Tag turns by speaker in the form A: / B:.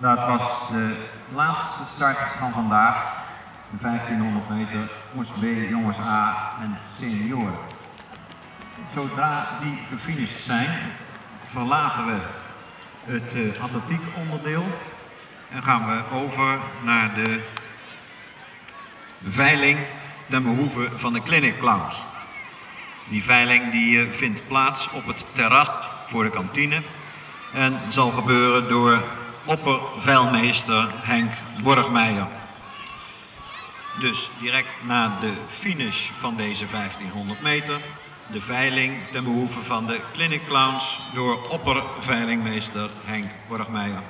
A: Dat was de laatste start van vandaag. De 1500 meter Oes B, jongens A en senioren. Zodra die gefinished zijn, verlaten we het uh, atletiek onderdeel en gaan we over naar de veiling ten behoeve van de clinic clowns. Die veiling die uh, vindt plaats op het terras voor de kantine en zal gebeuren door opperveilmeester Henk Borgmeijer. Dus direct na de finish van deze 1500 meter de veiling ten behoeve van de Clinic Clowns door opperveilingmeester Henk Borgmeijer.